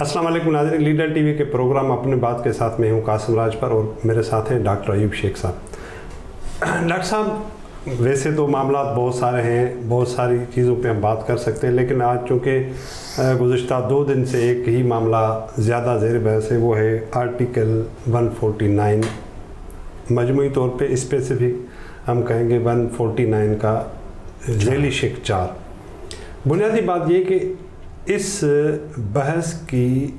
السلام علیکم ناظرین، لیڈر ٹی وی کے پروگرام اپنے بات کے ساتھ میں ہوں قاسم راج پر اور میرے ساتھ ہیں ڈاکٹر ایوب شیخ صاحب۔ ڈاکٹر صاحب، ویسے تو معاملات بہت سارے ہیں، بہت ساری چیزوں پہ ہم بات کر سکتے ہیں، لیکن آج چونکہ گزشتہ دو دن سے ایک ہی معاملہ زیادہ زیر بحث ہے، وہ ہے آرٹیکل ون فورٹی نائن۔ مجموعی طور پہ اسپیسیفک ہم کہیں گے ون فورٹی نائن کا ذیلی شک چار۔ بنیادی بات یہ کہ اس بحث کی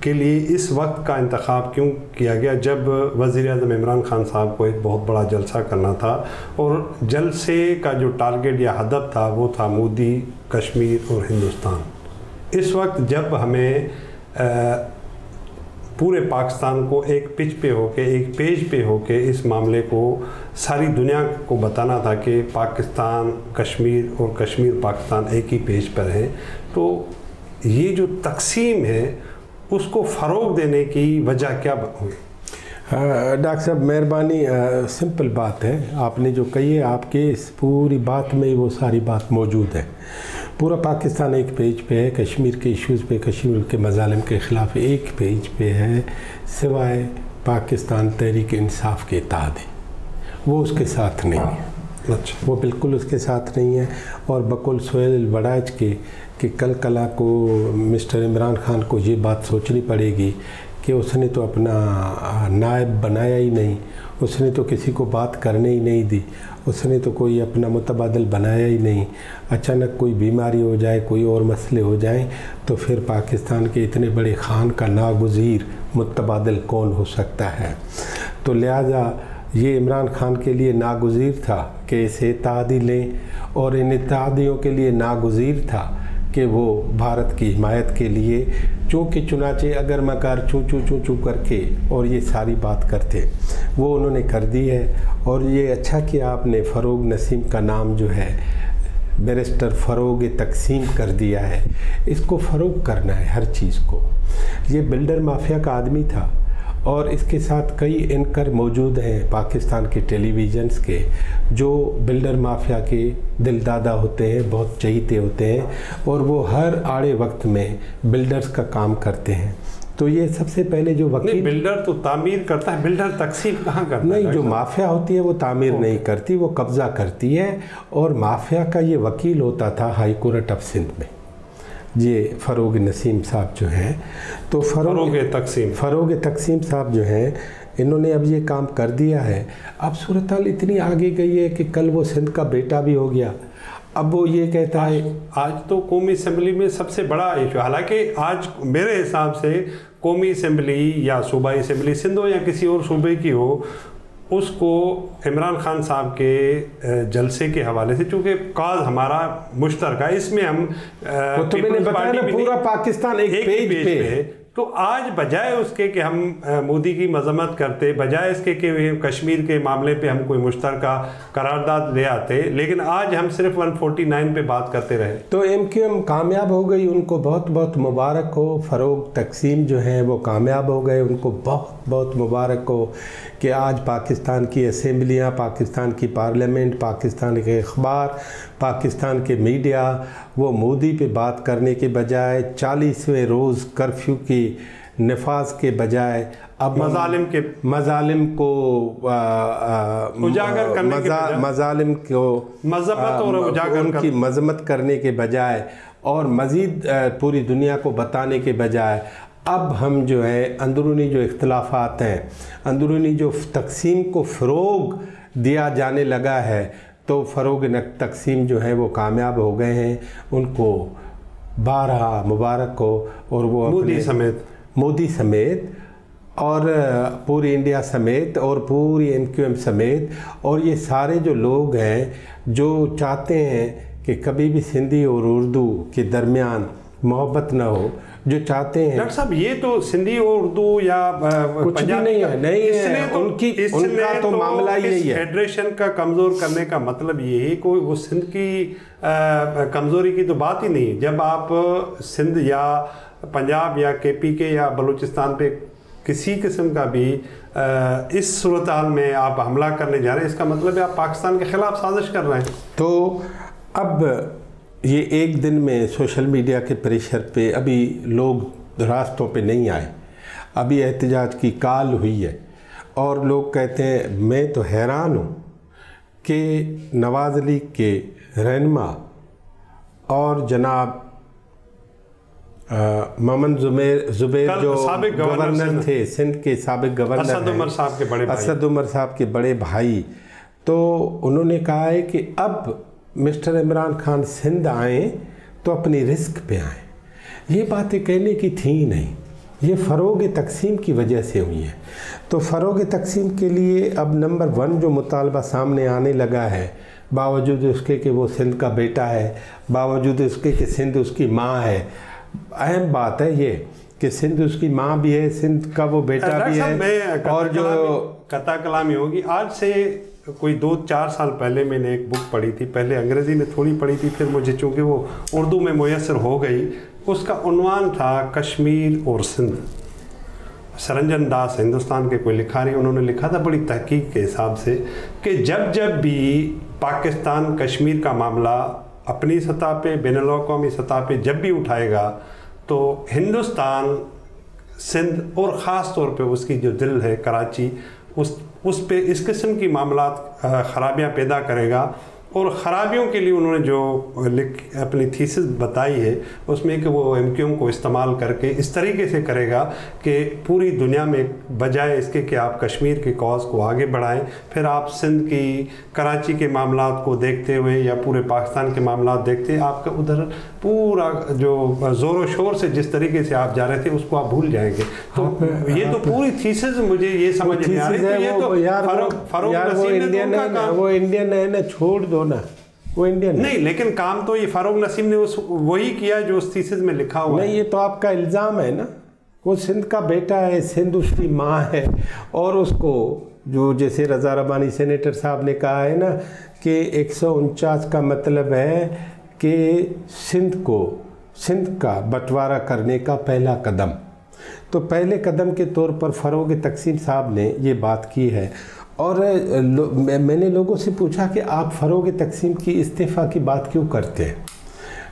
کے لیے اس وقت کا انتخاب کیوں کیا گیا جب وزیر اعظم عمران خان صاحب کو ایک بہت بڑا جلسہ کرنا تھا اور جلسے کا جو ٹارگیٹ یا ہدف تھا وہ تھا مودی، کشمیر اور ہندوستان۔ اس وقت جب ہمیں پورے پاکستان کو ایک پچ پہ ہو کے، ایک پیج پہ ہو کے اس معاملے کو، ساری دنیا کو بتانا تھا کہ پاکستان، کشمیر اور کشمیر پاکستان ایک ہی پیج پر ہے تو یہ جو تقسیم ہے، اس کو فروغ دینے کی وجہ کیا ہوئی؟ ڈاکٹر صاحب، مہربانی سمپل بات ہے۔ آپ نے جو کہی ہے، آپ کے اس پوری بات میں وہ ساری بات موجود ہے۔ پورا پاکستان ایک پیج پہ ہے کشمیر کے ایشوز پہ کشمیر کے مظالم کے خلاف ایک پیج پہ ہے سوائے پاکستان تحریک انصاف کے اتحاد وہ اس کے ساتھ نہیں ہے اچھا۔ وہ بالکل اس کے ساتھ نہیں ہے اور بکل سہیل البڑاج کے کہ کل کلا کو مسٹر عمران خان کو یہ بات سوچنی پڑے گی کہ اس نے تو اپنا نائب بنایا ہی نہیں اس نے تو کسی کو بات کرنے ہی نہیں دی۔ اس نے تو کوئی اپنا متبادل بنایا ہی نہیں۔ اچانک کوئی بیماری ہو جائے، کوئی اور مسئلے ہو جائیں، تو پھر پاکستان کے اتنے بڑے خان کا ناگزیر متبادل کون ہو سکتا ہے؟ تو لہٰذا یہ عمران خان کے لیے ناگزیر تھا کہ اسے اتحادی لیں، اور ان اتحادیوں کے لیے ناگزیر تھا کہ وہ بھارت کی حمایت کے لیے، چونکہ چنانچہ اگر مکار چوں چوں چوں چوں کر کے اور یہ ساری بات کرتے۔ وہ انہوں نے کر دی ہے۔ اور یہ اچھا کہ آپ نے فروغ نسیم کا نام جو ہے، بیرسٹر فروغ تقسیم کر دیا ہے۔ اس کو فروغ کرنا ہے، ہر چیز کو۔ یہ بلڈر مافیا کا آدمی تھا۔ اور اس کے ساتھ کئی اینکر موجود ہیں پاکستان کے ٹیلی ویژنس کے، جو بلڈر مافیا کے دل دادا ہوتے ہیں، بہت چہیتے ہوتے ہیں۔ اور وہ ہر آڑے وقت میں بلڈرز کا کام کرتے ہیں۔ تو یہ سب سے پہلے جو وکیل بلڈر تو تعمیر کرتا ہے۔ بلڈر تقسیم کہاں کرتا ہے؟ نہیں جو مافیا ہوتی ہے وہ تعمیر نہیں کرتی وہ قبضہ کرتی ہے اور مافیا کا یہ وکیل ہوتا تھا ہائی کورٹ آف سندھ میں۔ یہ فروغ نسیم صاحب جو ہیں تو فروغ تقسیم۔ فروغ تقسیم صاحب جو ہیں انہوں نے اب یہ کام کر دیا ہے۔ اب صورتحال اتنی آگے گئی ہے کہ کل وہ سندھ کا بیٹا بھی ہو گیا۔ اب وہ یہ کہتا ہے آج تو قومی اسمبلی میں سب سے بڑا ایشو حالانکہ آج میرے حساب سے قومی اسمبلی یا صوبائی اسمبلی سندھ ہو یا کسی اور صوبے کی ہو اس کو عمران خان صاحب کے جلسے کے حوالے سے چونکہ کاز ہمارا مشترکہ اس میں ہم تو میں نے بتایا نا پورا پاکستان ایک پیج پہ تو آج بجائے اس کے کہ ہم مودی کی مذمت کرتے، بجائے اس کے کہ کشمیر کے معاملے پہ ہم کوئی مشترکہ قرارداد لے آتے، لیکن آج ہم صرف ون فورٹی نائن پہ بات کرتے رہے۔ تو ایم کیو ایم کامیاب ہو گئی، ان کو بہت بہت مبارک ہو۔ فروغ تقسیم جو ہیں وہ کامیاب ہو گئے، ان کو بہت بہت مبارک ہو کہ آج پاکستان کی اسمبلیاں، پاکستان کی پارلیمنٹ، پاکستان کے اخبار پاکستان کے میڈیا وہ مودی پہ بات کرنے کے بجائے چالیسویں روز کرفیو کی نفاذ کے بجائے اب مظالم کے مظالم کو اجاگر کرنے کے مظالم کو مذمت اور اجاگر کی مذمت کرنے کے بجائے اور مزید پوری دنیا کو بتانے کے بجائے اب ہم جو ہے اندرونی جو اختلافات ہیں اندرونی جو تقسیم کو فروغ دیا جانے لگا ہے تو فروغ تقسیم جو ہے وہ کامیاب ہو گئے ہیں۔ ان کو بارہ مبارک ہو اور وہ مودی سمیت۔ مودی سمیت اور پوری انڈیا سمیت اور پوری ایم کیو ایم سمیت۔ اور یہ سارے جو لوگ ہیں جو چاہتے ہیں کہ کبھی بھی سندھی اور اردو کے درمیان محبت نہ ہو جو چاہتے ہیں۔ ڈاکٹر صاحب یہ تو سندھی اور اردو یا کچھ بھی نہیں ہے نہیں ہے۔ ان کی ان کا تو معاملہ یہی ہے۔ فیڈریشن کا کمزور کرنے کا مطلب یہ ہے کوئی وہ سندھ کی کمزوری کی تو بات ہی نہیں جب آپ سندھ یا پنجاب یا کے پی کے یا بلوچستان پہ کسی قسم کا بھی اس صورتحال میں آپ حملہ کرنے جا رہے ہیں اس کا مطلب ہے آپ پاکستان کے خلاف سازش کر رہے ہیں۔ تو اب یہ ایک دن میں سوشل میڈیا کے پریشر پہ ابھی لوگ راستوں پہ نہیں آئے۔ ابھی احتجاج کی کال ہوئی ہے۔ اور لوگ کہتے ہیں میں تو حیران ہوں کہ نواز علی کے رہنما اور جناب ممن زبیر زبیر جو سابق گورنر تھے سندھ کے سابق گورنر اسد عمر صاحب کے بڑے اسد عمر صاحب کے بڑے بھائی۔ تو انہوں نے کہا ہے کہ اب مسٹر عمران خان سندھ آئیں تو اپنی رزق پہ آئیں۔ یہ باتیں کہنے کی تھیں ہی نہیں۔ یہ فروغ تقسیم کی وجہ سے ہوئی ہیں۔ تو فروغ تقسیم کے لیے اب نمبر ون جو مطالبہ سامنے آنے لگا ہے باوجود اس کے کہ وہ سندھ کا بیٹا ہے باوجود اس کے کہ سندھ اس کی ماں ہے۔ اہم بات ہے یہ کہ سندھ اس کی ماں بھی ہے سندھ کا وہ بیٹا بھی ہے۔ اور جو قطع کلامی ہوگی۔ آج سے کوئی دو چار سال پہلے میں نے ایک بک پڑھی تھی، پہلے انگریزی میں تھوڑی پڑھی تھی، پھر مجھے چونکہ وہ اردو میں میسر ہو گئی، اس کا عنوان تھا کشمیر اور سندھ۔ سرنجن داس ہندوستان کے کوئی لکھاری، انہوں نے لکھا تھا بڑی تحقیق کے حساب سے کہ جب جب بھی پاکستان کشمیر کا معاملہ اپنی سطح پہ، بین الاقوامی سطح پہ جب بھی اٹھائے گا، تو ہندوستان، سندھ اور خاص طور پہ اس کی جو دل ہے، کراچی، اس اس پہ اس قسم کی معاملات خرابیاں پیدا کرے گا۔ اور خرابیوں کے لیے انہوں نے جو لکھ اپنی تھیسس بتائی ہے اس میں کہ وہ ایم کیو کو استعمال کر کے اس طریقے سے کرے گا کہ پوری دنیا میں بجائے اس کے کہ آپ کشمیر کی کاز کو آگے بڑھائیں۔ پھر آپ سندھ کی کراچی کے معاملات کو دیکھتے ہوئے یا پورے پاکستان کے معاملات دیکھتے آپ کا ادھر پورا جو زور و شور سے جس طریقے سے آپ جا رہے تھے اس کو آپ بھول جائیں گے۔ تو یہ تو پوری تھیسس مجھے یہ سمجھ میں آ رہی ہے وہ انڈین ہے نا چھوڑ دو۔ نا وہ انڈین نہیں لیکن کام تو یہ فاروق نسیم نے اس وہی کیا جو اس تھیسس میں لکھا ہوا نہیں یہ تو آپ کا الزام ہے نا۔ وہ سندھ کا بیٹا ہے سندھ اس کی ماں ہے۔ اور اس کو جو جیسے رضا ربانی سینیٹر صاحب نے کہا ہے نا کہ ایک سو انچاس کا مطلب ہے کہ سندھ کو سندھ کا بٹوارہ کرنے کا پہلا قدم۔ تو پہلے قدم کے طور پر فروغ تقسیم صاحب نے یہ بات کی ہے۔ اور میں نے لوگوں سے پوچھا کہ آپ فروغ تقسیم کی استعفیٰ کی بات کیوں کرتے ہیں؟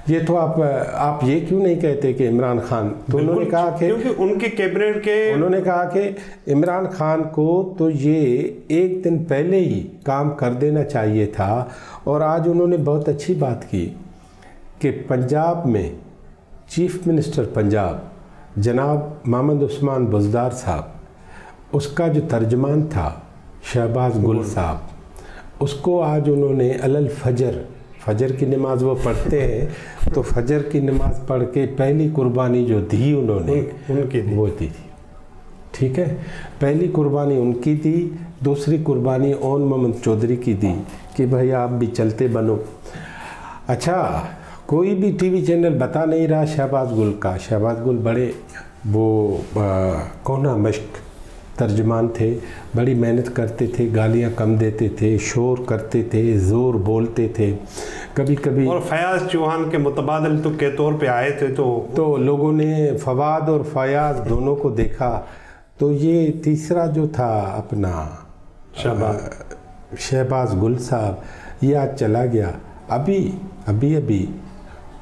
یہ تو آپ آپ یہ کیوں نہیں کہتے کہ عمران خان؟ تو انہوں نے کہا کہ کیونکہ ان کے کیبنٹ کے انہوں نے کہا کہ عمران خان کو تو یہ ایک دن پہلے ہی کام کر دینا چاہیے تھا اور آج انہوں نے بہت اچھی بات کی کہ پنجاب میں چیف منسٹر پنجاب جناب محمد عثمان بزدار صاحب اس کا جو ترجمان تھا شہباز گل صاحب اس کو آج انہوں نے علل فجر فجر کی نماز وہ پڑھتے ہیں تو فجر کی نماز پڑھ کے پہلی قربانی جو دی انہوں نے ان کی دی۔ وہ دی تھی۔ ٹھیک ہے؟ پہلی قربانی ان کی دی دوسری قربانی اون محمد چودھری کی دی کہ بھائی آپ بھی چلتے بنو۔ اچھا کوئی بھی ٹی وی چینل بتا نہیں رہا شہباز گل کا۔ شہباز گل بڑے وہ آ، کونا مشق ترجمان تھے بڑی محنت کرتے تھے گالیاں کم دیتے تھے شور کرتے تھے زور بولتے تھے۔ کبھی کبھی اور فیاض چوہان کے متبادل تو کے طور پہ آئے تھے تو تو لوگوں نے فواد اور فیاض دونوں کو دیکھا۔ تو یہ تیسرا جو تھا اپنا شہباز۔ شہباز گل صاحب یہ آج چلا گیا۔ ابھی ابھی ابھی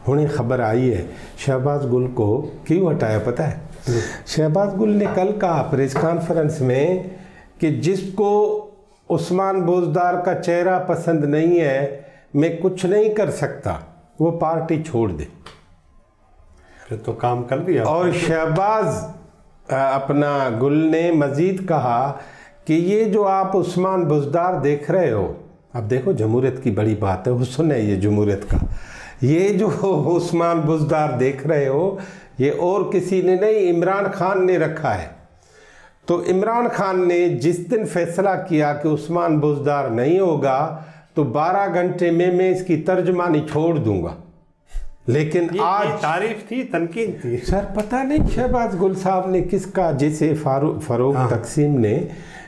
ہنیں خبر آئی ہے شہباز گل کو کیوں ہٹایا؟ پتہ ہے؟ شہباز گل نے کل کہا پریس کانفرنس میں کہ جس کو عثمان بوزدار کا چہرہ پسند نہیں ہے میں کچھ نہیں کر سکتا وہ پارٹی چھوڑ دے۔ پھر تو کام کر دیا۔ اور شہباز اپنا گل نے مزید کہا کہ یہ جو آپ عثمان بزدار دیکھ رہے ہو اب دیکھو جمہوریت کی بڑی بات ہے حسن ہے یہ جمہوریت کا۔ یہ جو عثمان بزدار دیکھ رہے ہو یہ اور کسی نے نہیں عمران خان نے رکھا ہے۔ تو عمران خان نے جس دن فیصلہ کیا کہ عثمان بزدار نہیں ہوگا تو بارہ گھنٹے میں میں اس کی ترجمانی چھوڑ دوں گا۔ لیکن آج تعریف تھی تنقید تھی۔ سر پتہ نہیں شہباز گل صاحب نے کس کا جیسے فاروق فروغ تقسیم نے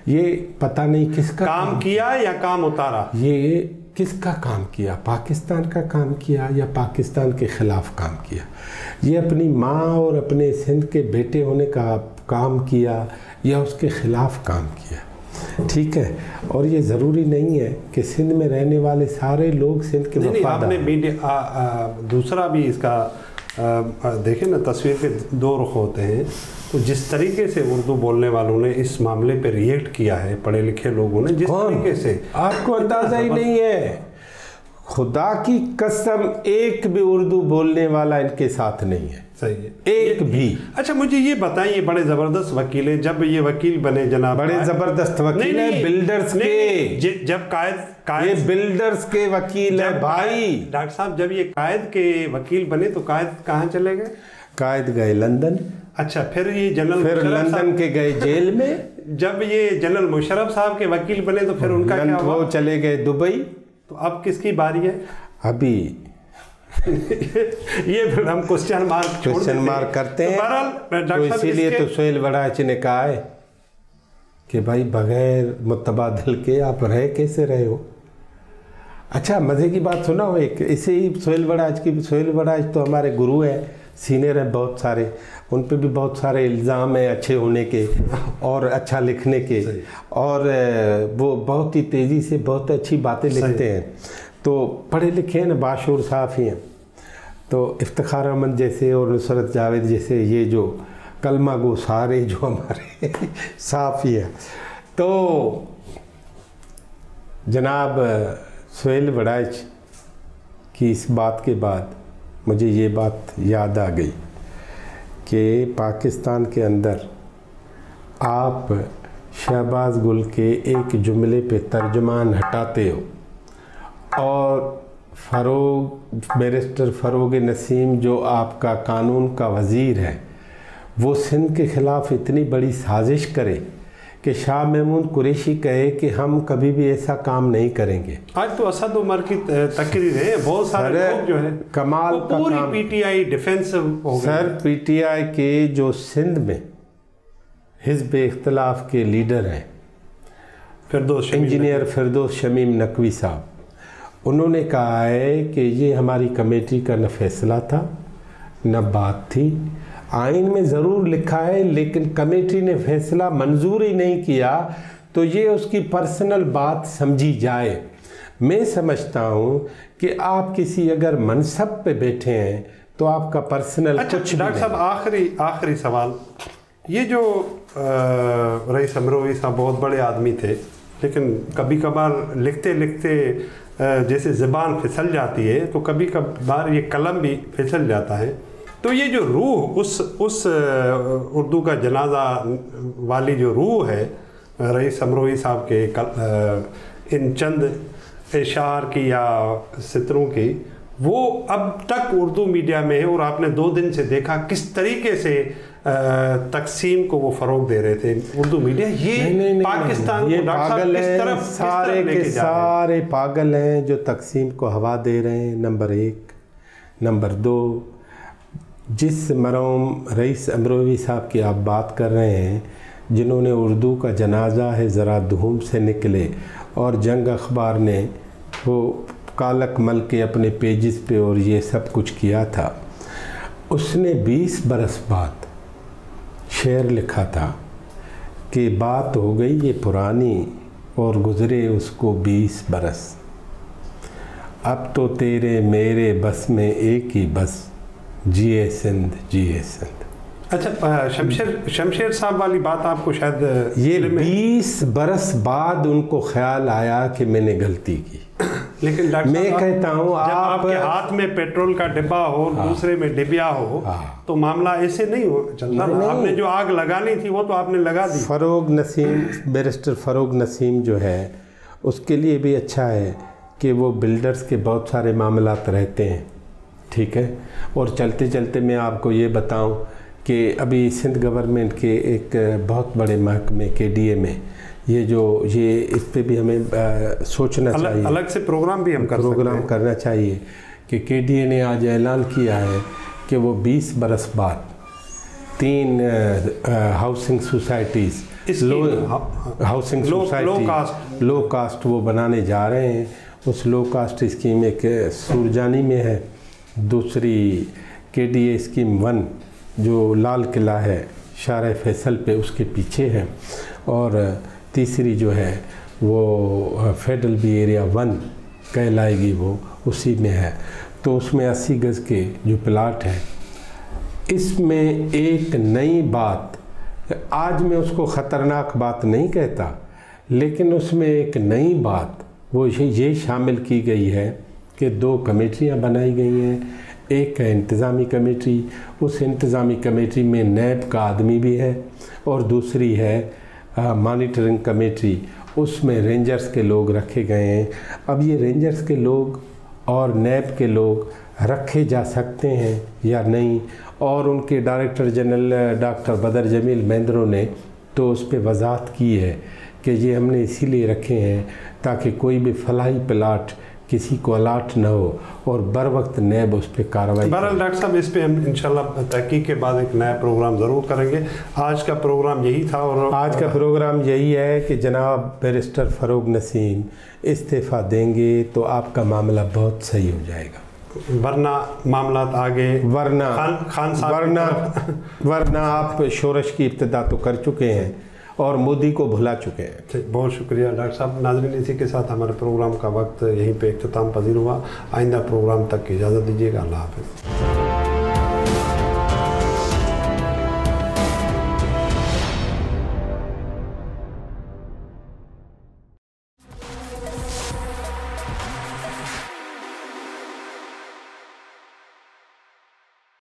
یہ پتہ نہیں کس کا کام۔ کیا یا کام اتارا؟ یہ کس کا کام کیا؟ پاکستان کا کام کیا یا پاکستان کے خلاف کام کیا؟ یہ اپنی ماں اور اپنے سندھ کے بیٹے ہونے کا کام کیا یا اس کے خلاف کام کیا؟ ٹھیک ہے اور یہ ضروری نہیں ہے کہ سندھ میں رہنے والے سارے لوگ سندھ کے نہیں آپ نے میڈیا دوسرا بھی اس کا دیکھیں نا تصویر کے دو رخ ہوتے ہیں۔ تو جس طریقے سے اردو بولنے والوں نے اس معاملے پہ ریئیکٹ کیا ہے پڑھے لکھے لوگوں نے جس طریقے سے؟ آپ کو اندازہ ہی نہیں ہے۔ خدا کی قسم ایک بھی اردو بولنے والا ان کے ساتھ نہیں ہے۔ صحیح ہے۔ ایک بھی۔ اچھا مجھے یہ بتائیں یہ بڑے زبردست وکیل ہیں۔ جب یہ وکیل بنے جناب بڑے زبردست وکیل ہیں بلڈرز کے۔ کے جب قائد یہ بلڈرز کے وکیل ہیں بھائی۔ ڈاکٹر صاحب جب یہ قائد کے وکیل بنے تو قائد کہاں چلے گئے؟ قائد گئے لندن۔ اچھا پھر یہ جنرل پھر لندن کے گئے جیل میں؟ جب یہ جنرل مشرف صاحب کے وکیل بنے تو پھر ان کا کیا وہ چلے گئے دبئی۔ تو اب کس کی باری ہے؟ ابھی۔ یہ پھر ہم کوشچن مارک کوشچن مارک کرتے ہیں۔ تو اسی اس لیے تو سہیل بڑاچ نے کہا ہے کہ بھائی بغیر متبادل کے آپ رہے کیسے رہے ہو؟ اچھا مزے کی بات سنا ہو ایک اسے ہی سہیل بڑاج کی سہیل بڑاج تو ہمارے گرو ہیں۔ سینئر ہیں بہت سارے ان پہ بھی بہت سارے الزام ہیں اچھے ہونے کے اور اچھا لکھنے کے۔ اور وہ بہت ہی تیزی سے بہت اچھی باتیں لکھتے ہیں۔ تو پڑھے لکھے ہیں نا باشعور صاف ہی ہیں۔ تو افتخار احمد جیسے اور نصرت جاوید جیسے یہ جو کلمہ گو سارے جو ہمارے صاف ہی ہیں۔ تو جناب سہیل وڑائچ کی اس بات کے بعد مجھے یہ بات یاد آ گئی کہ پاکستان کے اندر آپ شہباز گل کے ایک جملے پہ ترجمان ہٹاتے ہو اور فروغ، بیرسٹر فروغ نسیم جو آپ کا قانون کا وزیر ہے، وہ سندھ کے خلاف اتنی بڑی سازش کرے کہ شاہ محمود قریشی کہے کہ ہم کبھی بھی ایسا کام نہیں کریں گے۔ آج تو اسد عمر کی تقریر ہے بہت سارے لوگ جو ہے کمال کا پوری پی ٹی آئی گئی سر پی ٹی آئی کے جو سندھ میں حزب اختلاف کے لیڈر ہیں فردوس انجینئر فردوس شمیم نقوی صاحب انہوں نے کہا ہے کہ یہ ہماری کمیٹی کا نہ فیصلہ تھا نہ بات تھی آئین میں ضرور لکھا ہے لیکن کمیٹی نے فیصلہ منظور ہی نہیں کیا تو یہ اس کی پرسنل بات سمجھی جائے۔ میں سمجھتا ہوں کہ آپ کسی اگر منصب پہ بیٹھے ہیں تو آپ کا پرسنل اچھا کچھ ڈاکٹر صاحب آخری آخری سوال۔ یہ جو رئیس امروی صاحب بہت بڑے آدمی تھے لیکن کبھی کبھار لکھتے لکھتے جیسے زبان پھسل جاتی ہے تو کبھی کبھار یہ قلم بھی پھسل جاتا ہے۔ تو یہ جو روح اس اس اردو کا جنازہ والی جو روح ہے رئیس امروی صاحب کے ان چند اشعار کی یا ستروں کی وہ اب تک اردو میڈیا میں ہے اور آپ نے دو دن سے دیکھا کس طریقے سے تقسیم کو وہ فروغ دے رہے تھے۔ اردو میڈیا یہ پاکستان یہ پاگل ہیں سارے کے سارے پاگل ہیں جو تقسیم کو ہوا دے رہے ہیں۔ نمبر ایک نمبر دو جس مرحوم رئیس امروی صاحب کی آپ بات کر رہے ہیں، جنہوں نے اردو کا جنازہ ہے ذرا دھوم سے نکلے اور جنگ اخبار نے وہ کالک مل کے اپنے پیجز پہ اور یہ سب کچھ کیا تھا۔ اس نے بیس برس بعد شعر لکھا تھا کہ بات ہو گئی یہ پرانی اور گزرے اس کو بیس برس۔ اب تو تیرے میرے بس میں ایک ہی بس۔ جیے سندھ جیے سندھ اچھا شمشیر شمشیر صاحب والی بات آپ کو شاید یہ۔ بیس برس بعد ان کو خیال آیا کہ میں نے غلطی کی لیکن میں کہتا ہوں آپ کے ہاتھ میں پیٹرول کا ڈبہ ہو دوسرے میں ڈبیا ہو ہاں۔ تو معاملہ ایسے نہیں ہو چلتا۔ آپ نے۔ جو آگ لگانی تھی وہ تو آپ نے لگا دی فروغ نسیم بیرسٹر فروغ نسیم جو ہے اس کے لیے بھی اچھا ہے کہ وہ بلڈرز کے بہت سارے معاملات رہتے ہیں ٹھیک ہے۔ اور چلتے چلتے میں آپ کو یہ بتاؤں کہ ابھی سندھ گورنمنٹ کے ایک بہت بڑے محکمے کے ڈی اے میں یہ جو یہ اس پہ بھی ہمیں سوچنا چاہیے۔ الگ سے پروگرام بھی ہم کر پروگرام کرنا چاہیے کہ کے ڈی اے نے آج اعلان کیا ہے کہ وہ بیس برس بعد تین ہاؤسنگ سوسائٹیز لو ہاں، housing society cost. Low cost وہ بنانے جا رہے ہیں۔ اس لو کاسٹ اسکیم ایک سورجانی میں ہے۔ دوسری کے ڈی اے اسکیم ون جو لال قلعہ ہے، شارع فیصل پہ اس کے پیچھے ہے۔ اور تیسری جو ہے، وہ فیڈرل بی ایریا ون کہلائے گی، وہ اسی میں ہے۔ تو اس میں اسی گز کے جو پلاٹ ہے اس میں ایک نئی بات، آج میں اس کو خطرناک بات نہیں کہتا، لیکن اس میں ایک نئی بات، وہ یہ شامل کی گئی ہے۔ کہ دو کمیٹیاں بنائی گئی ہیں۔ ایک ہے انتظامی کمیٹی، اس انتظامی کمیٹی میں نیب کا آدمی بھی ہے اور دوسری ہے مانیٹرنگ کمیٹی۔ اس میں رینجرز کے لوگ رکھے گئے ہیں۔ اب یہ رینجرز کے لوگ اور نیب کے لوگ رکھے جا سکتے ہیں یا نہیں؟ اور ان کے director general doctor Badar Jamil مہندروں نے تو اس پہ وضاحت کی ہے کہ یہ ہم نے اسی لیے رکھے ہیں تاکہ کوئی بھی فلاحی پلاٹ کسی کو الاٹ نہ ہو اور بر وقت نیب اس پہ کاروائی بہرحال ڈاکٹر صاحب اس پہ ہم انشاءاللہ تحقیق کے بعد ایک نیا پروگرام ضرور کریں گے۔ آج کا پروگرام یہی تھا اور آج کا پروگرام یہی ہے کہ جناب بیرسٹر فروغ نسیم استعفیٰ دیں گے تو آپ کا معاملہ بہت صحیح ہو جائے گا۔ ورنہ معاملات آگے ورنہ خان خان صاحب ورنہ ورنہ آپ شورش کی ابتدا تو کر چکے ہیں۔ اور مودی کو بھلا چکے ہیں۔ بہت شکریہ ڈاکٹر صاحب۔ ناظرین، اسی کے ساتھ ہمارے پروگرام کا وقت یہیں پہ اختتام۔ پذیر ہوا آئندہ پروگرام تک کی اجازت دیجیے گا۔ اللہ حافظ۔